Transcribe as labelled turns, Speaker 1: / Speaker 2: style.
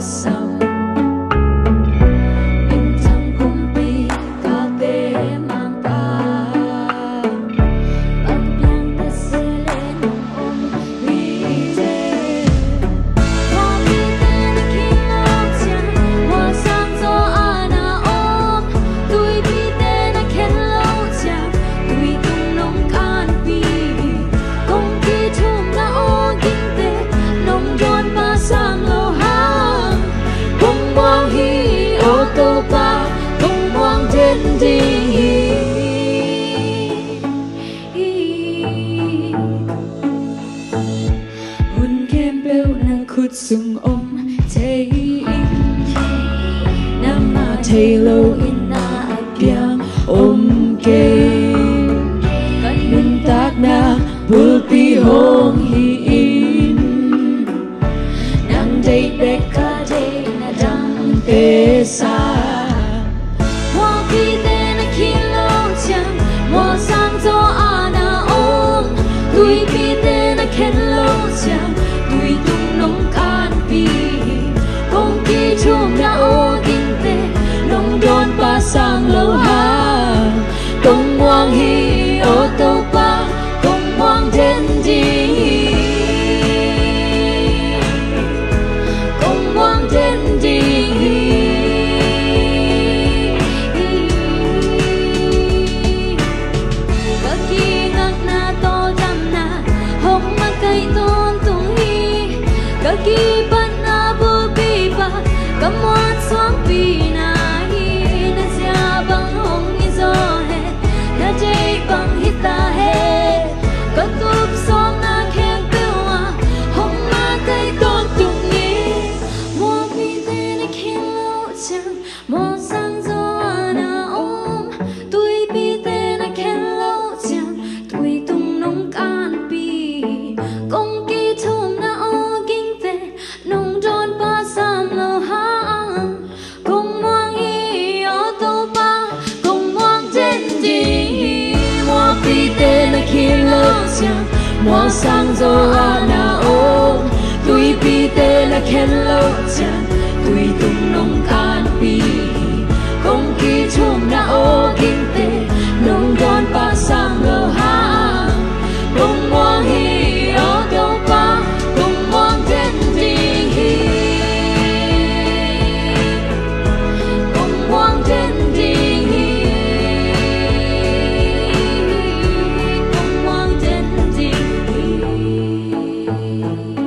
Speaker 1: So. Khut sung om te nama te lo in na piang om ke kan nun tak na bul pi hong hi in. Nang dei bek ka dei na dang pe công quang hi ô tô pa cùng quang thiên di, cùng quang thiên di. Kaki ngak na to jam na hong makai ton tung hi Kaki ban na bu ba kamwan swang pi na mua sang na ôm tuổi tê lâu ti.